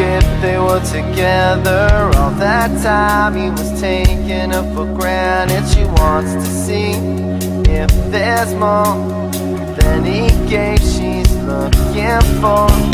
If they were together all that time. He was taking her for granted. She wants to see if there's more than he gave. She's looking for